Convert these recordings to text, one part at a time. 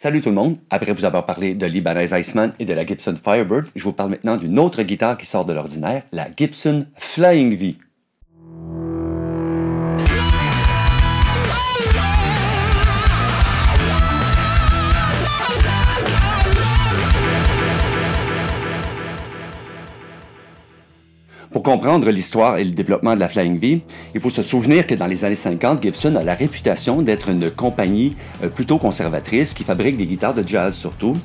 Salut tout le monde. Après vous avoir parlé de l'Ibanez Iceman et de la Gibson Firebird, je vous parle maintenant d'une autre guitare qui sort de l'ordinaire, la Gibson Flying V. Pour comprendre l'histoire et le développement de la Flying V, il faut se souvenir que dans les années 50, Gibson a la réputation d'être une compagnie euh, plutôt conservatrice qui fabrique des guitares de jazz surtout.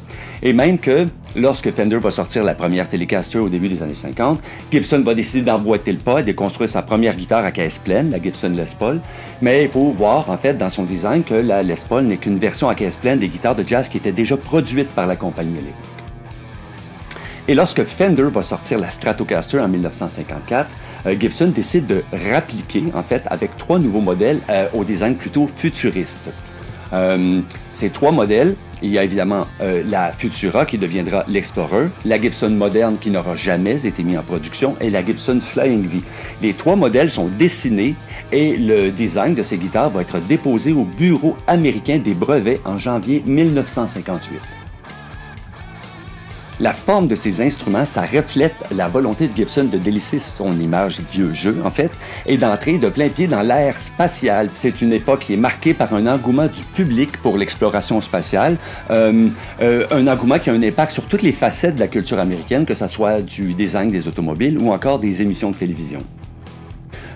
Et même que lorsque Fender va sortir la première Telecaster au début des années 50, Gibson va décider d'emboîter le pas et de construire sa première guitare à caisse pleine, la Gibson Les Paul. Mais il faut voir en fait dans son design que la Les Paul n'est qu'une version à caisse pleine des guitares de jazz qui étaient déjà produites par la compagnie à l'époque. Et lorsque Fender va sortir la Stratocaster en 1954, euh, Gibson décide de rappliquer, en fait, avec trois nouveaux modèles euh, au design plutôt futuriste. Euh, ces trois modèles, il y a évidemment la Futura qui deviendra l'Explorer, la Gibson moderne qui n'aura jamais été mise en production et la Gibson Flying V. Les trois modèles sont dessinés et le design de ces guitares va être déposé au Bureau américain des brevets en janvier 1958. La forme de ces instruments, ça reflète la volonté de Gibson de délisser son image vieux jeu, en fait, et d'entrer de plein pied dans l'ère spatiale. C'est une époque qui est marquée par un engouement du public pour l'exploration spatiale, euh, euh, un engouement qui a un impact sur toutes les facettes de la culture américaine, que ce soit du design des automobiles ou encore des émissions de télévision.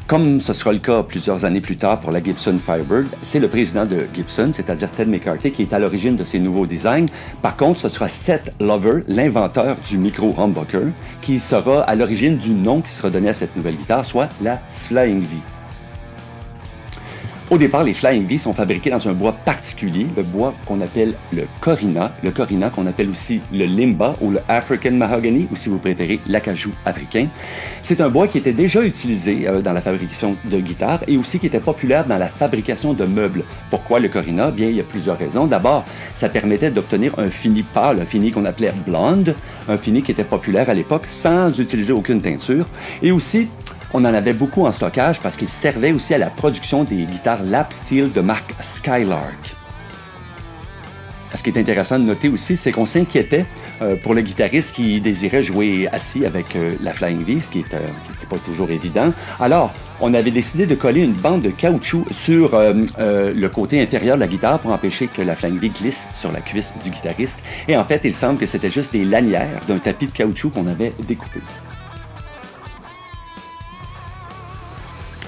Comme ce sera le cas plusieurs années plus tard pour la Gibson Firebird, c'est le président de Gibson, c'est-à-dire Ted McCarthy, qui est à l'origine de ces nouveaux designs. Par contre, ce sera Seth Lover, l'inventeur du micro humbucker, qui sera à l'origine du nom qui sera donné à cette nouvelle guitare, soit la Flying V. Au départ, les Flying V sont fabriqués dans un bois particulier, le bois qu'on appelle le Corina, le Corina qu'on appelle aussi le Limba ou le African Mahogany, ou si vous préférez, l'acajou africain. C'est un bois qui était déjà utilisé euh, dans la fabrication de guitares et aussi qui était populaire dans la fabrication de meubles. Pourquoi le Corina? Bien, il y a plusieurs raisons. D'abord, ça permettait d'obtenir un fini pâle, un fini qu'on appelait blonde, un fini qui était populaire à l'époque sans utiliser aucune teinture. Et aussi, on en avait beaucoup en stockage parce qu'il servait aussi à la production des guitares lap steel de marque Skylark. Ce qui est intéressant de noter aussi, c'est qu'on s'inquiétait euh, pour le guitariste qui désirait jouer assis avec euh, la Flying V, ce qui n'est euh, pas toujours évident. Alors, on avait décidé de coller une bande de caoutchouc sur le côté inférieur de la guitare pour empêcher que la Flying V glisse sur la cuisse du guitariste. Et en fait, il semble que c'était juste des lanières d'un tapis de caoutchouc qu'on avait découpé.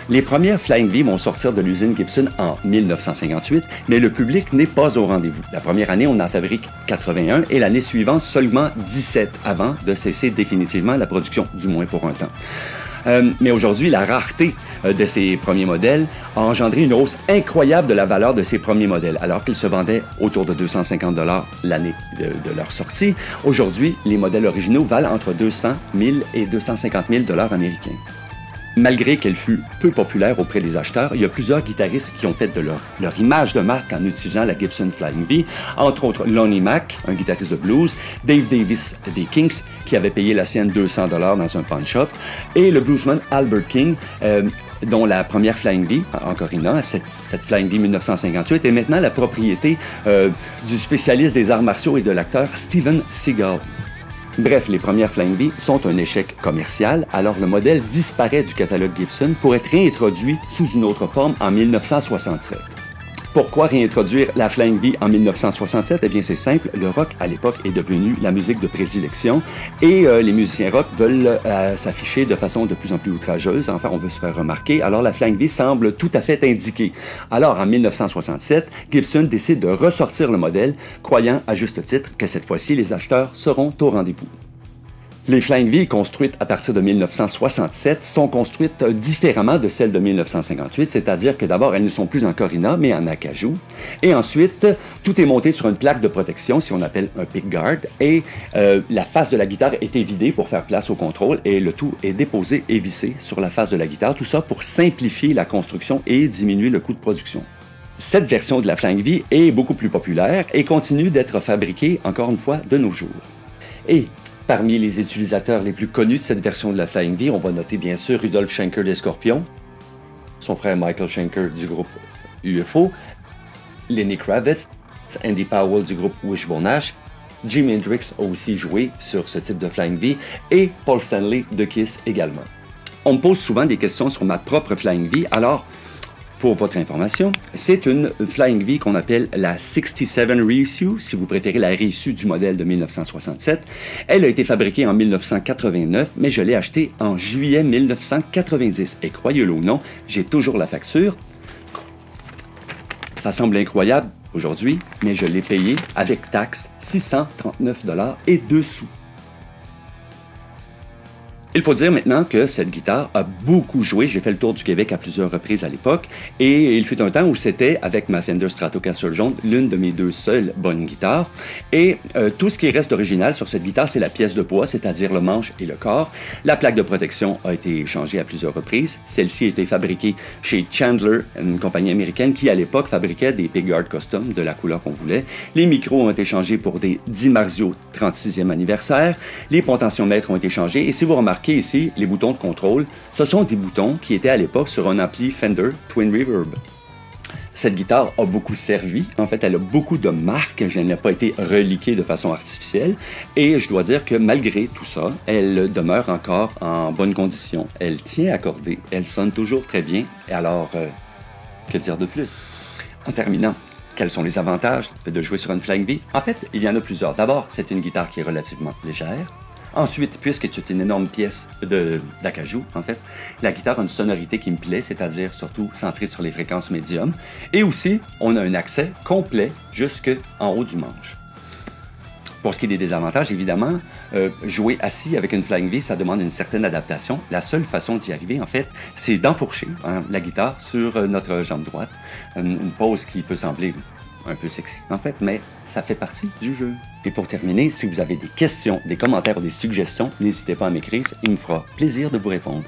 Les premières Flying V vont sortir de l'usine Gibson en 1958, mais le public n'est pas au rendez-vous. La première année, on en fabrique 81 et l'année suivante seulement 17 avant de cesser définitivement la production, du moins pour un temps. Euh, mais aujourd'hui, la rareté euh, de ces premiers modèles a engendré une hausse incroyable de la valeur de ces premiers modèles, alors qu'ils se vendaient autour de 250 dollars l'année de, de, leur sortie. Aujourd'hui, les modèles originaux valent entre 200 000 et 250 000 dollars américains. Malgré qu'elle fut peu populaire auprès des acheteurs, il y a plusieurs guitaristes qui ont fait de leur, image de marque en utilisant la Gibson Flying V, entre autres Lonnie Mack, un guitariste de blues, Dave Davis des Kinks, qui avait payé la sienne 200 dollars dans un pawn shop, et le bluesman Albert King, euh, dont la première Flying V, encore une cette, cette Flying V 1958, est maintenant la propriété euh, du spécialiste des arts martiaux et de l'acteur Steven Seagal. Bref, les premières Flying V sont un échec commercial, alors le modèle disparaît du catalogue Gibson pour être réintroduit sous une autre forme en 1967. Pourquoi réintroduire la Flying V en 1967 Eh bien, c'est simple. Le rock, à l'époque, est devenu la musique de prédilection et euh, les musiciens rock veulent euh, s'afficher de façon de plus en plus outrageuse. Enfin, on veut se faire remarquer. Alors, la Flying V semble tout à fait indiquée. Alors, en 1967, Gibson décide de ressortir le modèle, croyant à juste titre que cette fois-ci, les acheteurs seront au rendez-vous. Les Flying V construites à partir de 1967 sont construites différemment de celles de 1958, c'est-à-dire que d'abord elles ne sont plus en Corina mais en acajou, et ensuite tout est monté sur une plaque de protection, si on appelle un pickguard, et euh, la face de la guitare est évidée pour faire place au contrôle, et le tout est déposé et vissé sur la face de la guitare, tout ça pour simplifier la construction et diminuer le coût de production. Cette version de la Flying V est beaucoup plus populaire et continue d'être fabriquée encore une fois de nos jours. Parmi les utilisateurs les plus connus de cette version de la Flying V, on va noter bien sûr Rudolf Schenker des Scorpions, son frère Michael Schenker du groupe UFO, Lenny Kravitz, Andy Powell du groupe Wishbone Ash. Jimi Hendrix a aussi joué sur ce type de Flying V et Paul Stanley de Kiss également. On me pose souvent des questions sur ma propre Flying V, alors pour votre information, c'est une Flying V qu'on appelle la 67 Reissue, si vous préférez la réissue du modèle de 1967. Elle a été fabriquée en 1989, mais je l'ai achetée en juillet 1990. Et croyez-le ou non, j'ai toujours la facture. Ça semble incroyable aujourd'hui, mais je l'ai payé avec taxes 639 dollars et 2 sous. Il faut dire maintenant que cette guitare a beaucoup joué. J'ai fait le tour du Québec à plusieurs reprises à l'époque et il fut un temps où c'était, avec ma Fender Stratocaster jaune, l'une de mes deux seules bonnes guitares. Et euh, tout ce qui reste original sur cette guitare, c'est la pièce de poids, c'est-à-dire le manche et le corps. La plaque de protection a été changée à plusieurs reprises. Celle-ci a été fabriquée chez Chandler, une compagnie américaine qui à l'époque fabriquait des Pickguard Custom de la couleur qu'on voulait. Les micros ont été changés pour des 10 Marzio 36e anniversaire. Les potentiomètres ont été changés et si vous remarquez ici, les boutons de contrôle, ce sont des boutons qui étaient à l'époque sur un ampli Fender Twin Reverb. Cette guitare a beaucoup servi. En fait, elle a beaucoup de marques. Je n'ai pas été reliquée de façon artificielle. Et je dois dire que malgré tout ça, elle demeure encore en bonne condition. Elle tient accordée. Elle sonne toujours très bien. Et alors, euh, que dire de plus? En terminant, quels sont les avantages de jouer sur une Flying V? En fait, il y en a plusieurs. D'abord, c'est une guitare qui est relativement légère. Ensuite, puisque c'est une énorme pièce d'acajou, en fait, la guitare a une sonorité qui me plaît, c'est-à-dire surtout centrée sur les fréquences médium. Et aussi, on a un accès complet jusque en haut du manche. Pour ce qui est des désavantages, évidemment, euh, jouer assis avec une Flying V, ça demande une certaine adaptation. La seule façon d'y arriver, en fait, c'est d'enfourcher hein, la guitare sur euh, notre jambe droite. Euh, une pose qui peut sembler un peu sexy en fait, mais ça fait partie du jeu. Et pour terminer, si vous avez des questions, des commentaires ou des suggestions, n'hésitez pas à m'écrire, il me fera plaisir de vous répondre.